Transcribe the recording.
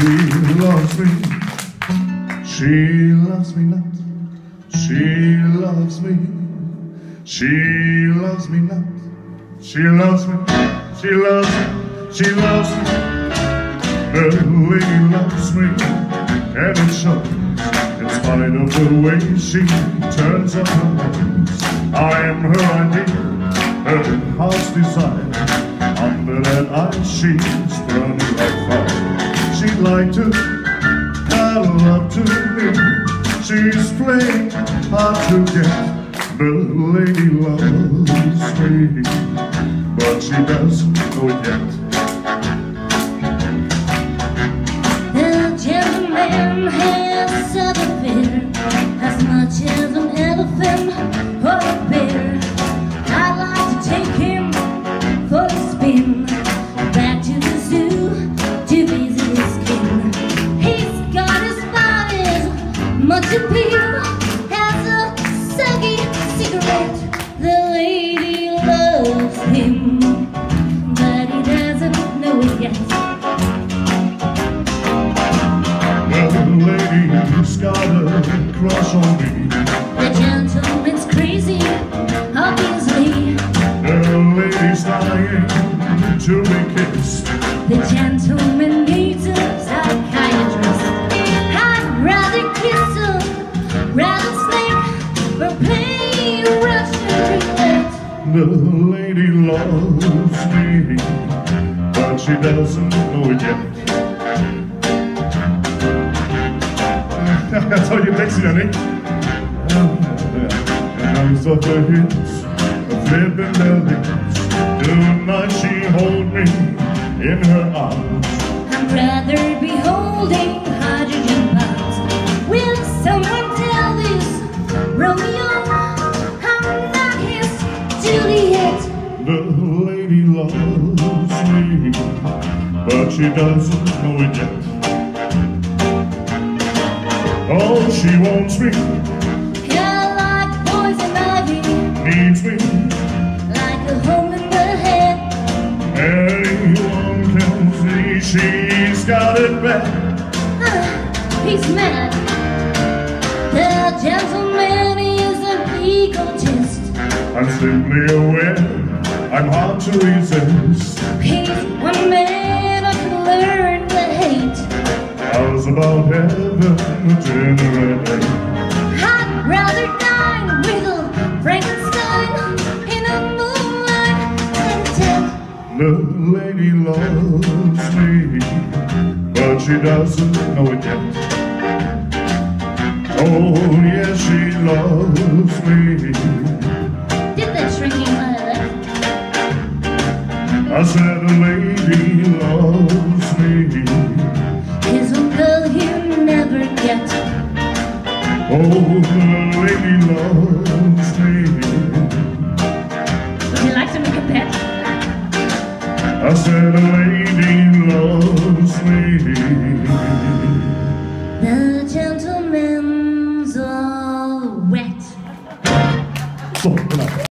She loves me. She loves me not. She loves me. She loves me not. She loves me. She loves me. She loves me. The lady loves me. And it shows in spite of the way she turns up her nose. I am her idea, her heart's desire. Under that eye, she's burning up to me. She's playing hard to get. The lady loves me, but she doesn't know yet. The gentleman has a As much as an elephant body's much appeal a saggy cigarette The lady loves him But he doesn't know it yet The lady's got a crush on me. The gentleman's crazy, obviously. The lady's dying to be kissed. The gentleman The lady loves me, but she doesn't know it yet. I told you, Dixie, honey. And I'm such a hit, flipping bellies. Tonight she hold me in her arms. The lady loves me, but she doesn't know it yet. Oh, she wants me, Yeah, like poison ivy, needs me, like a hole in the head. anyone can see she's got it bad. Ah, He's mad. The gentleman is an egotist. I'm simply aware I'm hard to resist. He's one man I can learn to hate. How's about heaven generally? I'd rather die with a Frankenstein in a moonlight than The lady loves me, but she doesn't know it yet. Oh, yes, she loves me. I said the lady loves me. His will you never get. Oh, the lady loves me. Would you like to make a bet? I said the lady loves me.